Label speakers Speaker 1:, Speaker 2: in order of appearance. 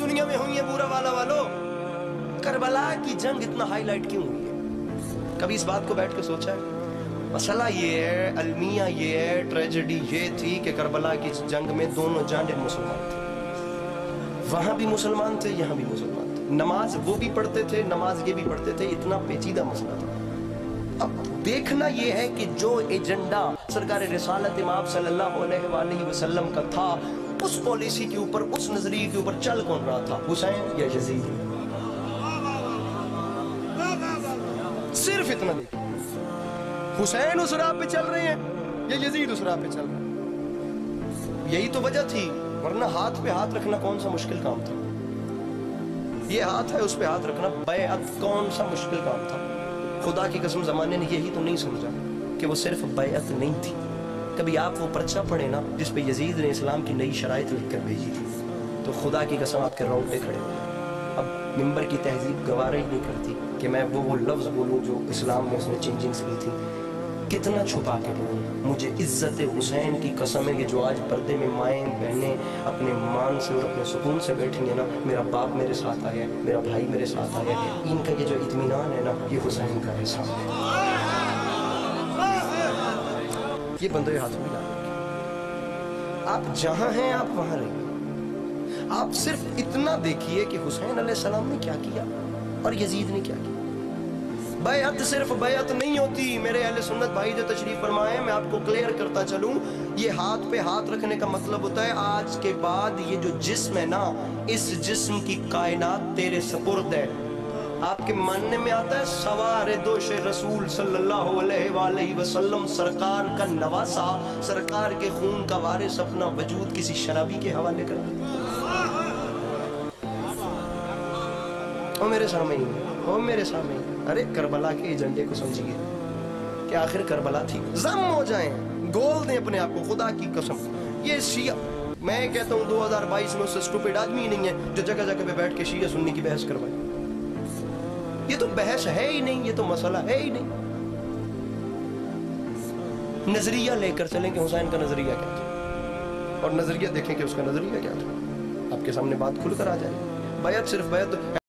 Speaker 1: दुनिया में हुई है बुरा वाला वालों। करबला की जंग इतना हाईलाइट क्यों हुई है? कभी इस बात को बैठ के सोचा है? मसला ये है, अलमिया ये है ट्रेजेडी ये थी कि करबला की जंग में दोनों जाने मुसलमान थे। वहाँ भी मुसलमान थे, यहाँ भी मुसलमान थे। नमाज़ वो भी पढ़ते थे, नमाज़ ये भी पढ़ते थे, इतना पेचीदा मसला था। अब देखना ये है कि जो एजेंडा सरकार रिसालत इमाम वसल्लम का था, उस पॉलिसी के ऊपर, उस नज़रिए के ऊपर चल कौन रहा था? हुसैन या यजीद? सिर्फ़ इतना देखिए हुसैन उस राह पे चल रहे हैं, या यजीद उस राह पे चल रहे हैं? यही तो वजह थी, वरना हाथ पे हाथ रखना कौन सा मुश्किल काम था? ये हाथ है, उस पे हाथ रखना। बैत कौन सा मुश्किल काम था? खुदा की कसम, जमाने ने यही तो नहीं समझा कि वो सिर्फ़ बैत नहीं थी। कभी आप वो पर्चा पढ़े ना, जिस पे यजीद ने इस्लाम की नई शराइ लिख कर भेजी थी तो खुदा की कसम आपके रोंगटे खड़े अब मंबर की तहजीब गवार ही नहीं करती कि मैं वो वो लफ्ज़ बोलूँ जो इस्लाम में उसने चेंजिंग्स की थी। कितना छुपा के बोलूँ। मुझे इज़्ज़त हुसैन की कसम है कि जो आज पर्दे में माएँ, बहनें अपने मान से और अपने सुकून से बैठेंगे ना, मेरा बाप मेरे साथ आया मेरा भाई मेरे साथ आया इनका ये जो इतमान है ना, ये हुसैन का है सामने। ये बंदे हाथ में ला आप जहाँ हैं, आप वहाँ रहिए। आप सिर्फ़ इतना देखिए कि हुसैन सलाम ने क्या किया और यजीद ने क्या किया। बैत सिर्फ़ बैत नहीं होती। मेरे अहले सुन्नत भाई जो तशरीफ़ फरमाए, मैं आपको क्लियर करता चलूँ, ये हाथ पे हाथ रखने का मतलब होता है, आज के बाद ये जो जिस्म है ना, इस जिस्म की कायनात तेरे सपुर्द है। आपके मानने में आता है सवार दोष रसूल सल्लल्लाहु अलैहि वसल्लम, सरकार का नवासा, सरकार के खून का वारिस अपना वजूद किसी शराबी के हवाले कर ओ मेरे सामने, ओ मेरे सामने। अरे करबला के एजेंडे को समझिए। कि आखिर करबला थी। जम हो जाए। गोल दें अपने आप को, खुदा की कसम। ये शिया मैं कहता हूँ 2022 में उससे स्टूपिड आदमी ही नहीं है, जो जगह जगह पे बैठ के शिया सुन्नी की बहस करवाए। ये तो बहस है ही नहीं, ये तो मसला है ही नहीं। नज़रिया लेकर चलें कि हुसैन का नज़रिया क्या था? और नज़रिया देखें कि उसका नज़रिया क्या था? आपके सामने बात खुलकर आ जाए। बैत सिर्फ़ बैत